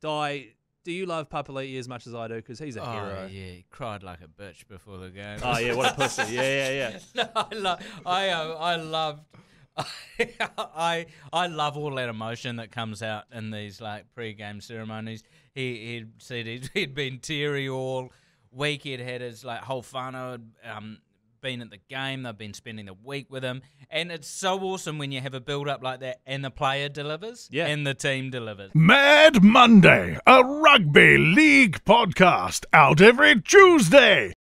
Dai, do you love Papali'i as much as I do? Because he's a Oh hero. yeah, he cried like a bitch before the game. Oh yeah, what a pussy. Yeah, yeah, yeah. no, I love. I uh, I loved. I I love all that emotion that comes out in these like pre-game ceremonies. He he said he'd, he'd been teary all week. He'd had his like whole whānau um been at the game. They've been spending the week with him, and it's so awesome when you have a build up like that and the player delivers, Yeah. and the team delivers. Mad Monday, a rugby league podcast out every Tuesday.